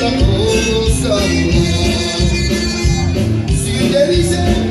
la cosa no. Si te dicen